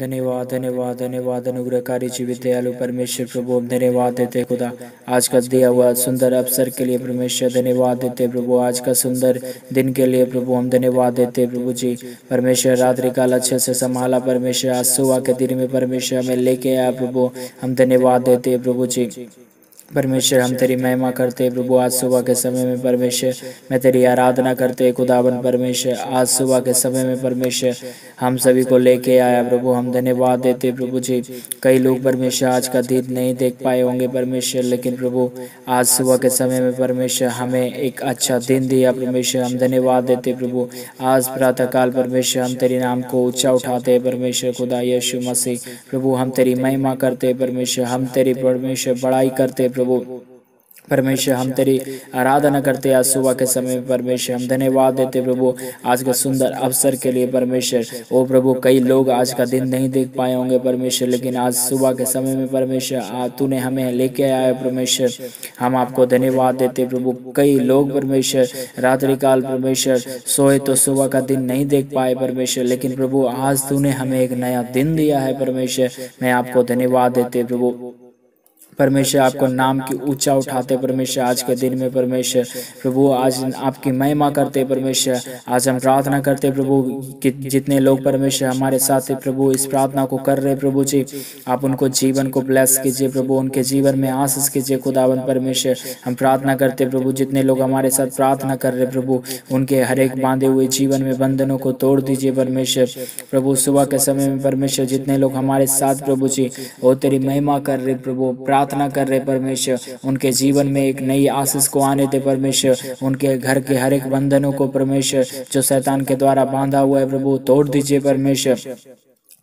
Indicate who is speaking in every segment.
Speaker 1: धन्यवाद धन्यवाद धन्यवाद। अनुग्रहकारी जीवित दयालु परमेश्वर प्रभु, हम धन्यवाद देते खुदा। आज का दिया हुआ सुंदर अवसर के लिए परमेश्वर धन्यवाद देते प्रभु। आज का सुंदर दिन के लिए प्रभु, हम धन्यवाद देते प्रभु जी। परमेश्वर रात्रि काल अच्छे से संभाला, परमेश्वर आज सुबह के दिन में परमेश्वर हमें लेके आया प्रभु। हम धन्यवाद देते प्रभु जी। परमेश्वर, हम तेरी महिमा करते प्रभु, आज सुबह के समय में परमेश्वर, मैं तेरी आराधना करते खुदावन परमेश्वर, आज सुबह के समय में परमेश्वर, हम सभी को लेके आया, प्रभु, हम धन्यवाद देते प्रभु जी, कई लोग परमेश्वर आज का दिन नहीं देख पाए होंगे परमेश्वर, लेकिन प्रभु, आज सुबह के समय में परमेश्वर, हमें एक अच्छा दिन दिया, परमेश्वर, हम धन्यवाद देते प्रभु, आज प्रातः काल परमेश्वर, हम तेरे नाम को ऊँचा उठाते परमेश्वर, खुदा यशु मसीह, प्रभु, हम तेरी महिमा करते परमेश्वर, हम तेरी परमेश्वर, बड़ाई करते प्रभु, परमेश्वर, हम तेरी आराधना करते आज सुबह के समय, परमेश्वर, हम धन्यवाद देते प्रभु, आज का सुंदर अवसर के लिए परमेश्वर, ओ प्रभु, कई लोग आज का दिन नहीं देख पाए होंगे परमेश्वर, लेकिन आज सुबह के समय में परमेश्वर तूने हमें लेके आया परमेश्वर, हम आपको धन्यवाद देते प्रभु, कई लोग परमेश्वर रात्रि काल परमेश्वर, सोए तो सुबह का दिन नहीं देख पाए परमेश्वर, लेकिन प्रभु, आज तूने हमें एक नया दिन दिया है परमेश्वर, मैं आपको धन्यवाद देते प्रभु। परमेश्वर आपको नाम की ऊँचा उठाते परमेश्वर आज के दिन में परमेश्वर प्रभु आज आपकी महिमा करते परमेश्वर। आज हम प्रार्थना करते प्रभु कि जितने लोग परमेश्वर हमारे साथ प्रभु इस प्रार्थना को कर रहे प्रभु जी। आप उनको जीवन को ब्लेस कीजिए प्रभु उनके जीवन में आशीष कीजिए खुदावन परमेश्वर। हम प्रार्थना करते प्रभु जितने लोग हमारे साथ प्रार्थना कर रहे प्रभु उनके हर एक बांधे हुए जीवन में बंधनों को तोड़ दीजिए परमेश्वर प्रभु सुबह के समय में परमेश्वर। जितने लोग हमारे साथ प्रभु जी वो तेरी महिमा कर रहे प्रभु प्रार्थना प्रार्थना कर रहे परमेश्वर। उनके जीवन में एक नई आशीष को आने दे परमेश्वर। उनके घर के हर एक बंधनों को परमेश्वर, जो शैतान के द्वारा बांधा हुआ है, प्रभु, तोड़ दीजिए परमेश्वर।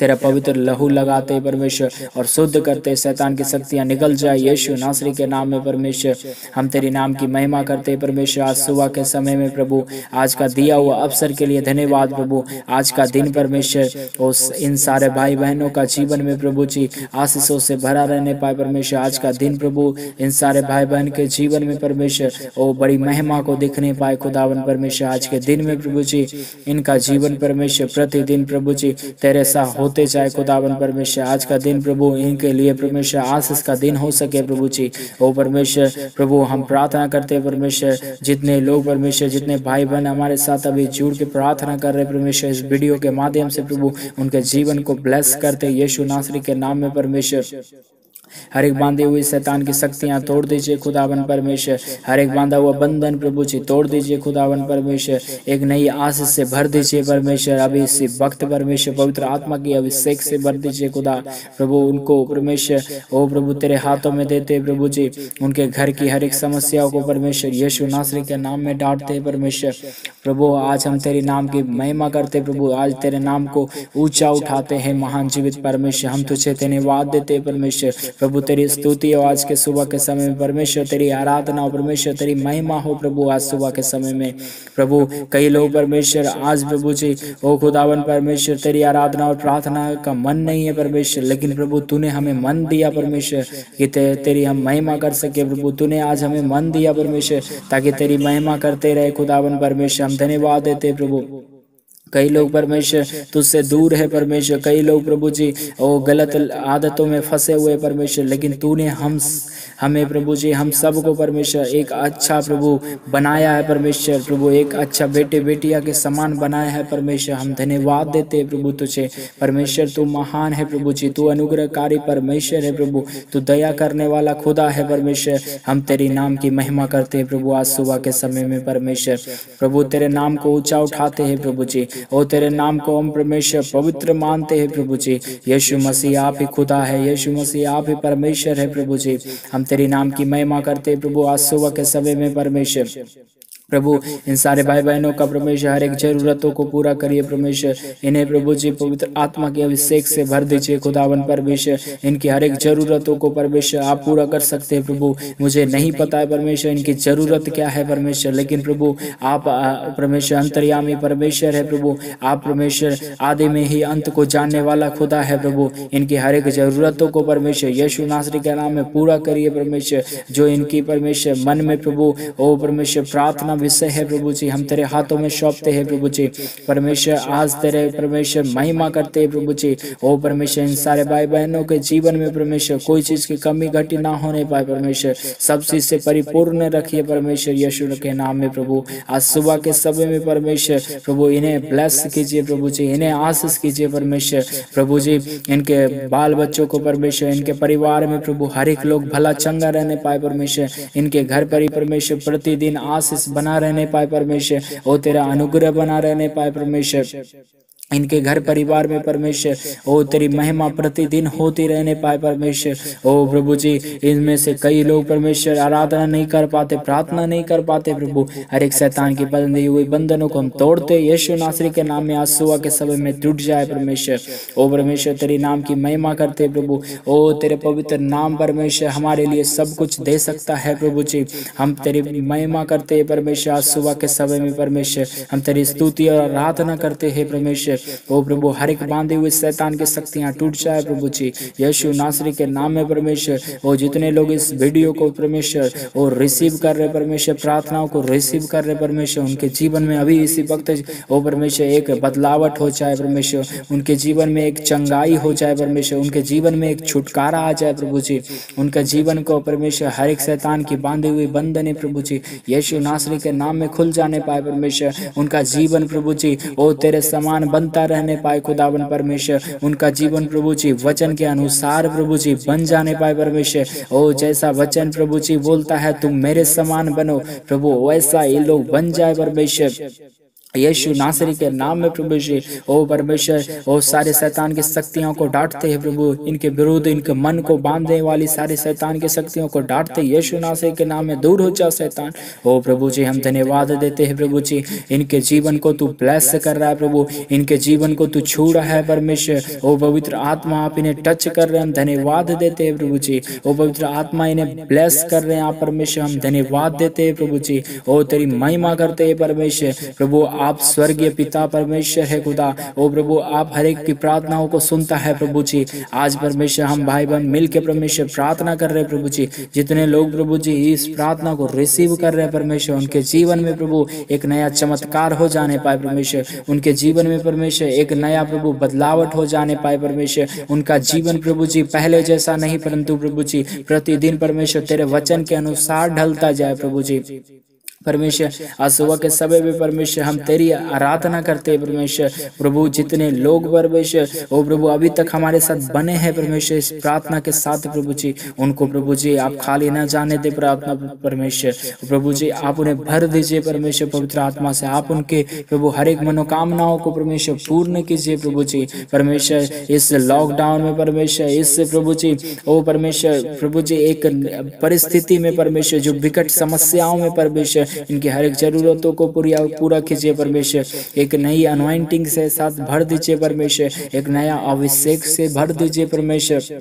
Speaker 1: तेरा पवित्र लहू लगाते परमेश्वर, और शुद्ध करते शैतान की शक्तियाँ निकल जाए, यीशु नासरी के नाम में परमेश्वर। हम तेरी नाम की महिमा करते परमेश्वर, आज सुबह के समय में प्रभु, आज का दिया हुआ अवसर के लिए धन्यवाद प्रभु। आज का दिन परमेश्वर, उस इन सारे भाई बहनों का जीवन में प्रभु जी, आशीषों से भरा रहने पाए परमेश्वर। आज का दिन प्रभु, इन सारे भाई बहन के जीवन में परमेश्वर, ओ बड़ी महिमा को दिखने पाए खुदावन परमेश्वर। आज के दिन में प्रभु जी, इनका जीवन परमेश्वर, प्रतिदिन प्रभु जी, तेरे सा हो होते जाए, खुदावन परमेश्वर, आज का दिन प्रभु, इनके लिए परमेश्वर आशीष का दिन हो सके प्रभु जी। ओ परमेश्वर, प्रभु, हम प्रार्थना करते हैं परमेश्वर, जितने लोग परमेश्वर, जितने भाई बहन हमारे साथ अभी जुड़ के प्रार्थना कर रहे परमेश्वर, इस वीडियो के माध्यम से प्रभु, उनके जीवन को ब्लेस करते यीशु नासरी के नाम में परमेश्वर। हर एक बांधे हुई शैतान की शक्तियाँ तोड़ दीजिए खुदावन परमेश्वर। हर एक बांधा हुआ बंधन प्रभु जी, तोड़ दीजिए खुदावन परमेश्वर। एक नई आशीष से भर दीजिए परमेश्वर। अभी इसी वक्त परमेश्वर पवित्र आत्मा की अभिषेक से भर दीजिए खुदा। प्रभु, उनको परमेश्वर, ओ प्रभु, तेरे हाथों में देते प्रभु जी। उनके घर की हर एक समस्याओं को परमेश्वर यीशु नासरी के नाम में डांटते परमेश्वर। प्रभु, आज हम तेरे नाम की महिमा करते प्रभु। आज तेरे नाम को ऊँचा उठाते हैं महान जीवित परमेश्वर। हम तुझे धन्यवाद देते परमेश्वर। प्रभु तेरी स्तुति हो आज के सुबह के समय में। परमेश्वर तेरी आराधना हो। परमेश्वर तेरी महिमा हो प्रभु आज सुबह के समय में। प्रभु कई लोग परमेश्वर आज प्रभु जी ओ खुदावन परमेश्वर तेरी आराधना और प्रार्थना का मन नहीं है परमेश्वर लेकिन प्रभु तूने हमें मन दिया परमेश्वर कि ते, तेरी हम महिमा कर सके। प्रभु तूने आज हमें मन दिया परमेश्वर ताकि तेरी महिमा करते रहे खुदावन परमेश्वर। हम धन्यवाद देते प्रभु। कई लोग परमेश्वर तुझसे दूर है, परमेश्वर। कई लोग प्रभु जी, ओ गलत आदतों में फंसे हुए परमेश्वर, लेकिन तूने हम, हमें प्रभु जी, हम सबको परमेश्वर, एक अच्छा प्रभु बनाया है परमेश्वर। प्रभु, एक अच्छा बेटे, बेटिया के समान बनाया है परमेश्वर। हम धन्यवाद देते हैं प्रभु तुझे। परमेश्वर, तू महान है प्रभु जी, तू अनुग्रहकारी परमेश्वर है प्रभु। तू दया करने वाला खुदा है परमेश्वर। हम तेरे नाम की महिमा करते हैं प्रभु, आज सुबह के समय में परमेश्वर। प्रभु, तेरे नाम को ऊँचा उठाते हैं प्रभु जी। ओ तेरे नाम को ओम परमेश्वर पवित्र मानते हैं, प्रभु जी। यशु मसीह आप ही खुदा है, यशु मसीह आप ही परमेश्वर है, प्रभु जी। हम तेरे नाम की महिमा करते प्रभु, आज सुबह के समय में परमेश्वर। प्रभु इन सारे भाई बहनों का परमेश्वर हर एक जरूरतों को पूरा करिए परमेश्वर इन्हें प्रभु जी पवित्र आत्मा के अभिषेक से भर दीजिए खुदावन परमेश्वर इनकी हर एक जरूरतों को परमेश्वर आप पूरा कर सकते हैं प्रभु। मुझे नहीं पता है परमेश्वर इनकी ज़रूरत क्या है परमेश्वर लेकिन प्रभु आप परमेश्वर अंतर्यामी परमेश्वर है प्रभु। आप परमेश्वर आदि में ही अंत को जानने वाला खुदा है प्रभु। इनकी हर एक जरूरतों को परमेश्वर यशु नासरी के नाम में पूरा करिए परमेश्वर जो इनकी परमेश्वर मन में प्रभु ओ परमेश्वर प्रार्थना विषय है प्रभु जी, हम तेरे हाथों में सौंपते हैं प्रभु जी। परमेश्वर, आज तेरे परमेश्वर महिमा करते हैं प्रभु जी। ओ परमेश्वर, इन सारे भाई बहनों के जीवन में परमेश्वर, कोई चीज़ की कमी घटी ना होने पाए परमेश्वर। सब चीज़ से परिपूर्ण रखिए परमेश्वर, यशु के नाम में प्रभु। आज सुबह के समय में परमेश्वर, प्रभु, इन्हें ब्लेस कीजिए प्रभु जी, इन्हें आशीष कीजिए परमेश्वर। प्रभु जी, इनके बाल बच्चों को परमेश्वर, इनके परिवार में प्रभु, हर एक लोग भला चंगा रहने पाए परमेश्वर। इनके घर पर ही परमेश्वर, प्रतिदिन आशीष बना रहने पाए परमेश्वर। ओ तेरा अनुग्रह बना रहने पाए परमेश्वर। इनके घर परिवार में परमेश्वर, ओ तेरी महिमा प्रतिदिन होती रहने पाए परमेश्वर। ओ प्रभु जी, इनमें से कई लोग परमेश्वर आराधना नहीं कर पाते, प्रार्थना नहीं कर पाते प्रभु। हर एक शैतान की बंदी हुई, बंधनों को हम तोड़ते, यशु नासरी के नाम में आज सुबह के समय में टूट जाए परमेश्वर। ओ परमेश्वर, तेरी नाम की महिमा करते प्रभु। ओ तेरे पवित्र नाम परमेश्वर हमारे लिए सब कुछ दे सकता है प्रभु जी। हम तेरी महिमा करते परमेश्वर आज सुबह के समय में परमेश्वर। हम तेरी स्तुति और आराधना करते हैं परमेश्वर। ओ प्रभु, हर एक बांधे हुए शैतान की शक्तियाँ टूट जाए प्रभु जी। यशु नासरी के नाम में परमेश्वर और जितने लोग इस वीडियो को परमेश्वर, ओ रिसीव कर रहे परमेश्वर, प्रार्थनाओं को रिसीव कर रहे परमेश्वर, उनके जीवन में अभी इसी वक्त ओ परमेश्वर, एक बदलावट हो जाए परमेश्वर, उनके जीवन में एक चंगाई हो जाए परमेश्वर, उनके जीवन में एक छुटकारा आ जाए प्रभु जी। उनका जीवन को परमेश्वर, हर एक शैतान की बांधे हुई बंधने प्रभु जी। यशु नासरी के नाम में खुल जाने पाए परमेश्वर, उनका जीवन प्रभु जी, ओ तेरे समान बन बनता रहने पाए खुदावन परमेश्वर। उनका जीवन प्रभु जी, वचन के अनुसार प्रभु जी बन जाने पाए परमेश्वर। ओ, जैसा वचन प्रभु जी बोलता है, तुम मेरे समान बनो। प्रभु, वैसा ये लोग बन जाए परमेश्वर। यीशु नासरी के नाम में प्रभु जी, ओ परमेश्वर, ओ सारे शैतान की शक्तियों को डांटते हैं प्रभु। इनके विरुद्ध, इनके मन को बांधने वाली सारी शैतान की शक्तियों को डांटते यीशु नासरी के नाम में दूर हो जाओ शैतान। ओ प्रभु जी, हम धन्यवाद देते हैं प्रभु जी। इनके जीवन को तू ब्लेस कर रहा है प्रभु। इनके जीवन को तू छू रहा है परमेश्वर। ओ पवित्र आत्मा, आप इन्हें टच कर रहे हैं। हम धन्यवाद देते हैं प्रभु जी। ओ पवित्र आत्मा, इन्हें ब्लेस कर रहे हैं आप परमेश्वर। हम धन्यवाद देते हैं प्रभु जी। ओ तेरी महिमा करते हैं परमेश्वर। प्रभु आप स्वर्गीय पिता परमेश्वर है खुदा। ओ प्रभु, आप हर एक की प्रार्थनाओं को सुनता है प्रभु जी। आज परमेश्वर, हम भाई बहन मिल के परमेश्वर प्रार्थना कर रहे प्रभु जी। जितने लोग प्रभु जी इस प्रार्थना को रिसीव कर रहे परमेश्वर, उनके जीवन में प्रभु एक नया चमत्कार हो जाने पाए परमेश्वर। उनके जीवन में परमेश्वर एक नया प्रभु बदलावट हो जाने पाए परमेश्वर। उनका जीवन प्रभु जी पहले जैसा नहीं, परंतु प्रभु जी प्रतिदिन परमेश्वर तेरे वचन के अनुसार ढलता जाए प्रभु जी। परमेश्वर आज सुबह के समय में परमेश्वर हम तेरी आराधना करते हैं परमेश्वर। प्रभु जितने लोग परमेश्वर ओ प्रभु अभी तक हमारे साथ बने हैं परमेश्वर इस प्रार्थना के साथ प्रभु जी उनको प्रभु जी आप खाली ना जाने दे प्रार्थना परमेश्वर। प्रभु जी आप उन्हें भर दीजिए परमेश्वर पवित्र आत्मा से। आप उनके प्रभु हर एक मनोकामनाओं को परमेश्वर पूर्ण कीजिए प्रभु जी। परमेश्वर इस लॉकडाउन में परमेश्वर इस प्रभु जी ओ परमेश्वर प्रभु जी एक परिस्थिति में परमेश्वर जो विकट समस्याओं में परमेश्वर इनकी हर एक जरूरतों को पूरा पूरा कीजिए परमेश्वर। एक नई अनवाइंटिंग से साथ भर दीजिए परमेश्वर। एक नया अभिषेक से भर दीजिए परमेश्वर।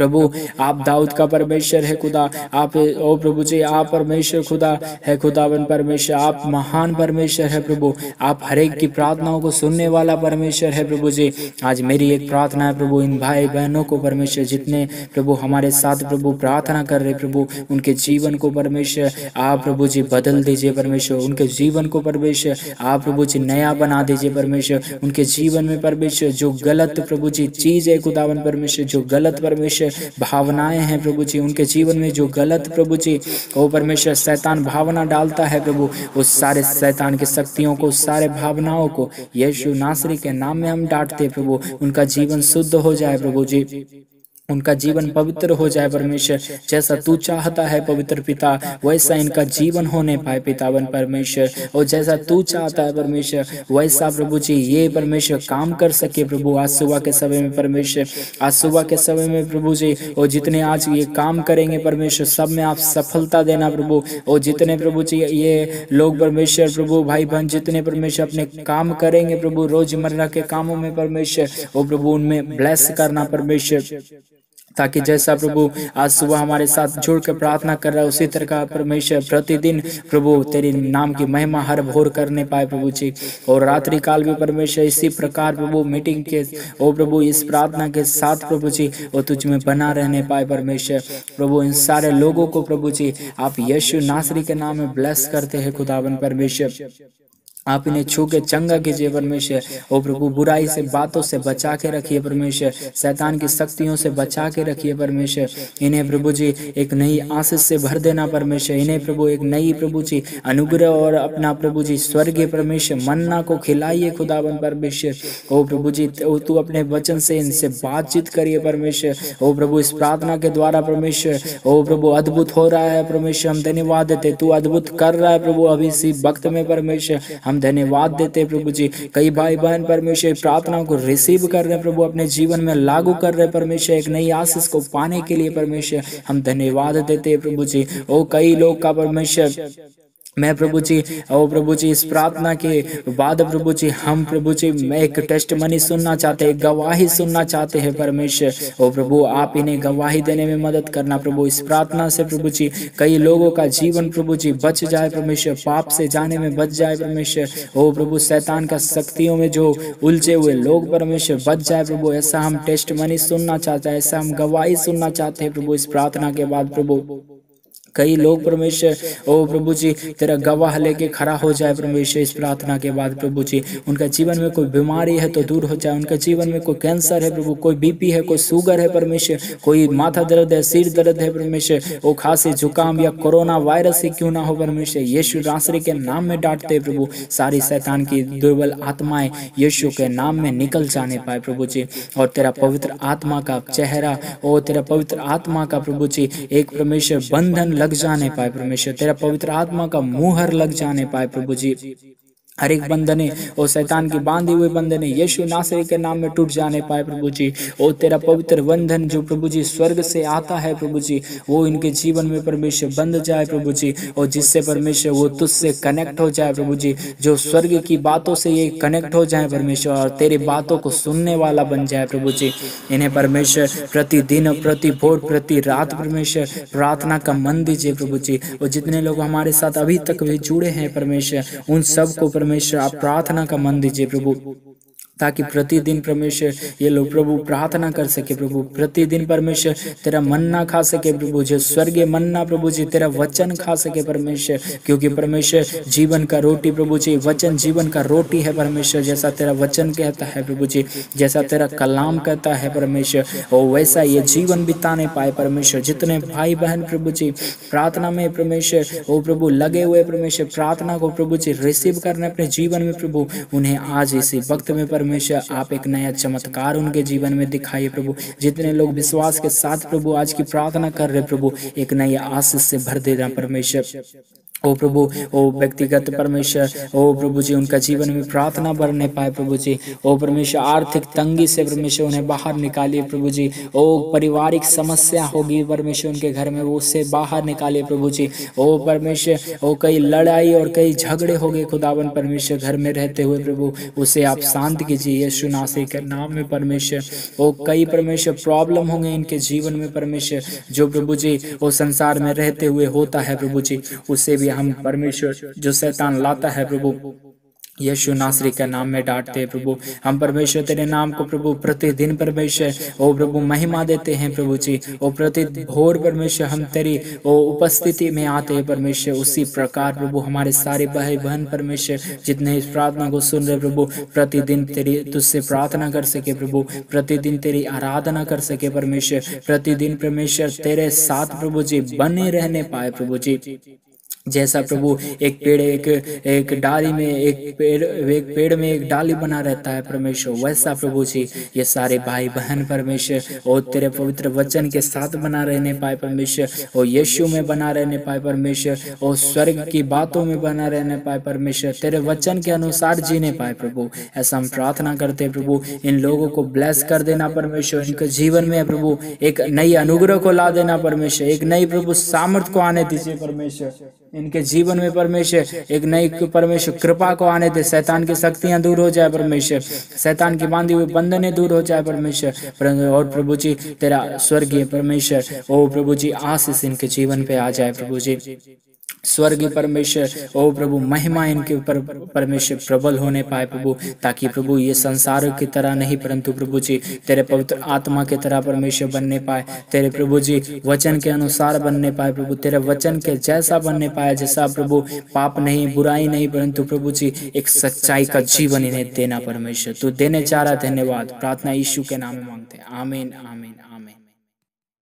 Speaker 1: प्रभु, आप दाऊद का परमेश्वर है खुदा। आप, ओ प्रभु जी, आप परमेश्वर खुदा है, खुदावन परमेश्वर। आप महान परमेश्वर है प्रभु। आप हरेक की प्रार्थनाओं को सुनने वाला परमेश्वर है प्रभु जी। आज मेरी एक प्रार्थना है प्रभु, इन भाई बहनों को परमेश्वर, जितने प्रभु हमारे साथ प्रभु प्रार्थना कर रहे प्रभु, उनके जीवन को परमेश्वर, आप प्रभु जी बदल दीजिए परमेश्वर। उनके जीवन को परमेश्वर, आप प्रभु जी नया बना दीजिए परमेश्वर। उनके जीवन में परमेश्वर, जो गलत प्रभु जी चीज़ है, खुदावन परमेश्वर, जो गलत परमेश्वर भावनाएँ हैं प्रभु जी, उनके जीवन में जो गलत प्रभु जी, ओ परमेश्वर शैतान भावना डालता है प्रभु, उस सारे शैतान की शक्तियों को सारे भावनाओं को यीशु नासरी के नाम में हम डांटते प्रभु, उनका जीवन शुद्ध हो जाए प्रभु जी। उनका जीवन पवित्र हो जाए परमेश्वर। जैसा तू चाहता है पवित्र पिता, वैसा इनका जीवन होने पाए पितावन परमेश्वर। और जैसा तू चाहता है परमेश्वर, वैसा प्रभु जी, ये परमेश्वर काम कर सके प्रभु आज सुबह के समय में परमेश्वर। आज सुबह के समय में प्रभु जी, और जितने आज ये काम करेंगे परमेश्वर, सब में आप सफलता देना प्रभु। और जितने प्रभु जी, ये लोग परमेश्वर, प्रभु भाई बहन जितने परमेश्वर अपने काम करेंगे प्रभु, रोज़मर्रा के कामों में परमेश्वर, और प्रभु उनमें ब्लेस करना परमेश्वर। ताकि जैसा प्रभु आज सुबह हमारे साथ जुड़ कर प्रार्थना कर रहा है उसी तरह का परमेश्वर प्रतिदिन प्रभु तेरी नाम की महिमा हर भोर करने पाए प्रभु जी। और रात्रि काल भी परमेश्वर इसी प्रकार प्रभु मीटिंग के ओ प्रभु इस प्रार्थना के साथ प्रभु जी वो तुझ में बना रहने पाए परमेश्वर। प्रभु इन सारे लोगों को प्रभु जी आप यशु नासरी के नाम में ब्लेस करते हैं खुदावन परमेश्वर। आप इन्हें छू के चंगा कीजिए परमेश्वर। ओ प्रभु, बुराई से, बातों से बचा के रखिए परमेश्वर। शैतान की शक्तियों से बचा के रखिए परमेश्वर। इन्हें प्रभु जी, एक नई आशीष से भर देना परमेश्वर। इन्हें प्रभु, एक नई प्रभु जी, अनुग्रह और अपना प्रभु जी, स्वर्गीय परमेश्वर, मन्ना को खिलाइए खुदावन परमेश्वर। ओ प्रभु जी तू अपने वचन से इनसे बातचीत करिए परमेश्वर। ओ प्रभु, इस प्रार्थना के द्वारा परमेश्वर, ओ प्रभु, अद्भुत हो रहा है परमेश्वर। हम धन्यवाद देते तू अद्भुत कर रहा है प्रभु। अभी इसी वक्त में परमेश्वर, हम धन्यवाद देते प्रभु जी। कई भाई बहन परमेश्वर प्रार्थनाओं को रिसीव कर रहे हैं प्रभु, अपने जीवन में लागू कर रहे परमेश्वर, एक नई आशीष को पाने के लिए परमेश्वर, हम धन्यवाद देते प्रभु जी। ओ, कई लोग का परमेश्वर मैं प्रभु जी ओ प्रभु जी इस प्रार्थना के बाद प्रभु जी हम प्रभु जी मैं एक टेस्ट मनी सुनना चाहते हैं गवाही सुनना चाहते हैं परमेश्वर। ओ प्रभु आप इन्हें गवाही देने में मदद करना प्रभु इस प्रार्थना से प्रभु जी कई लोगों का जीवन प्रभु जी बच जाए परमेश्वर पाप से जाने में बच जाए परमेश्वर। ओ प्रभु शैतान का शक्तियों में जो उलझे हुए लोग परमेश्वर बच जाए प्रभु ऐसा हम टेस्ट मनी सुनना चाहते हैं ऐसा हम गवाही सुनना चाहते हैं प्रभु इस प्रार्थना के बाद प्रभु कई लोग परमेश्वर, ओ प्रभु जी, तेरा गवाह लेके खड़ा हो जाए परमेश्वर, इस प्रार्थना के बाद प्रभु जी, उनका जीवन में कोई बीमारी है तो दूर हो जाए, उनका जीवन में कोई कैंसर है प्रभु, कोई बीपी है, कोई शुगर है परमेश्वर, कोई माथा दर्द है, सिर दर्द है परमेश्वर वो खांसी, जुकाम या कोरोना वायरस से क्यों ना हो परमेश्वर, यीशु रासरी के नाम में डांटते प्रभु, सारी शैतान की दुर्बल आत्माएँ यीशु के नाम में निकल जाने पाए प्रभु जी, और तेरा पवित्र आत्मा का चेहरा और तेरा पवित्र आत्मा का प्रभु जी, एक परमेश्वर बंधन लग जाने पाए परमेश्वर तेरा पवित्र आत्मा का मुहर लग जाने पाए प्रभु जी। हर एक बंधने और शैतान की बांधी हुई बंधने यीशु नासरी के नाम में टूट जाने पाए प्रभु जी। ओ तेरा पवित्र बंधन जो प्रभु जी स्वर्ग से आता है प्रभु जी, वो इनके जीवन में परमेश्वर बंध जाए प्रभु जी, और जिससे परमेश्वर वो तुझसे कनेक्ट हो जाए प्रभु जी, जो स्वर्ग की बातों से ये कनेक्ट हो जाए परमेश्वर, और तेरी बातों को सुनने वाला बन जाए प्रभु जी। इन्हें परमेश्वर प्रतिदिन प्रति भोर प्रति रात परमेश्वर, प्रार्थना का मन दीजिए प्रभु जी। और जितने लोग हमारे साथ अभी तक भी जुड़े हैं परमेश्वर, उन सबको परमेश्वर परमेश्वर आप प्रार्थना का मन दीजिए प्रभु। ताकि प्रतिदिन परमेश्वर ये लोग प्रभु प्रार्थना कर सके प्रभु। प्रतिदिन परमेश्वर तेरा मन्ना खा सके प्रभु, जो स्वर्गीय मन्ना प्रभु जी, तेरा वचन खा सके परमेश्वर। क्योंकि परमेश्वर जीवन का रोटी प्रभु जी, वचन जीवन का रोटी है परमेश्वर, जैसा तेरा वचन कहता है प्रभु जी, जैसा तेरा कलाम कहता है परमेश्वर। और वैसा ये जीवन बिताने पाए परमेश्वर, जितने भाई बहन प्रभु जी, प्रार्थना में परमेश्वर, ओ प्रभु, लगे हुए परमेश्वर, प्रार्थना को प्रभु जी रिसीव करने अपने जीवन में प्रभु, उन्हें आज इसी वक्त में परमेश्वर परमेश्वर आप एक नया चमत्कार उनके जीवन में दिखाइए, प्रभु। जितने लोग विश्वास के साथ, प्रभु, आज की प्रार्थना कर रहे प्रभु, एक नई आशीष से भर दे देना परमेश्वर। ओ प्रभु, ओ व्यक्तिगत परमेश्वर, ओ प्रभु जी, उनका जीवन में प्रार्थना बढ़ने पाए प्रभु जी। ओ परमेश्वर, आर्थिक तंगी से परमेश्वर उन्हें बाहर निकालिए प्रभु जी। ओ पारिवारिक समस्या होगी परमेश्वर उनके घर में, वो उससे बाहर निकालिए प्रभु जी। ओ परमेश्वर, ओ कई लड़ाई और कई झगड़े हो गए खुदावन परमेश्वर घर में रहते हुए प्रभु। उसे आप शांत कीजिए, यीशु नासी के नाम में परमेश्वर। ओ कई परमेश्वर प्रॉब्लम होंगे इनके जीवन में परमेश्वर, जो प्रभु जी वो संसार में रहते हुए होता है प्रभु जी, उसे भी हम परमेश्वर जो शैतान लाता है प्रभु। यशु नासरी के नाम में डांटते हैं, प्रभु। हम परमेश्वर तेरे नाम को प्रभु प्रतिदिन परमेश्वर, ओ प्रभु, महिमा देते हैं, प्रभु जी। ओ प्रति भोर परमेश्वर, हम तेरी, ओ उपस्थिति में आते हैं, परमेश्वर। उसी प्रकार, प्रभु, हमारे सारे भाई बहन परमेश्वर, जितने इस प्रार्थना को सुन रहे प्रभु, प्रतिदिन तेरी तुझसे प्रार्थना कर सके, प्रभु। प्रतिदिन तेरी आराधना कर सके, परमेश्वर। प्रतिदिन परमेश्वर तेरे साथ, प्रभु जी, बने रहने पाए, प्रभु जी। जैसा प्रभु एक पेड़ एक एक डाली में एक पेड़ एक पेड़ में एक डाली बना रहता है परमेश्वर। वैसा प्रभु जी ये सारे भाई बहन परमेश्वर और तेरे पवित्र वचन के साथ बना रहने पाए परमेश्वर और यीशु में बना रहने पाए परमेश्वर और स्वर्ग की बातों में बना रहने पाए परमेश्वर। तेरे वचन के अनुसार जीने पाए प्रभु। ऐसा हम प्रार्थना करते हैं प्रभु। इन लोगों को ब्लेस कर देना परमेश्वर इनके जीवन में प्रभु एक नई अनुग्रह को ला देना परमेश्वर एक नई प्रभु सामर्थ को आने दीजिए परमेश्वर इनके जीवन में परमेश्वर एक नई परमेश्वर कृपा को आने दे। शैतान की शक्तियाँ दूर हो जाए परमेश्वर। शैतान की बांधी हुई बंधने दूर हो जाए परमेश्वर। और प्रभु जी, तेरा स्वर्गीय परमेश्वर, ओ प्रभु जी, आशीष इनके जीवन पे आ जाए प्रभु जी। स्वर्गीय परमेश्वर, ओ प्रभु, महिमा इनके ऊपर परमेश्वर प्रबल होने पाए प्रभु, ताकि प्रभु ये संसार की तरह नहीं, परंतु प्रभु जी, तेरे पवित्र आत्मा की तरह परमेश्वर बनने पाए, तेरे प्रभु जी, वचन के अनुसार बनने पाए प्रभु, तेरे वचन के जैसा बनने पाए, जैसा प्रभु, पाप नहीं, बुराई नहीं, परंतु प्रभु जी, एक सच्चाई का जीवन इन्हें देना परमेश्वर, तू देने चाह रहा, धन्यवाद, प्रार्थना यीशु के नाम मांगते आमीन आमीन।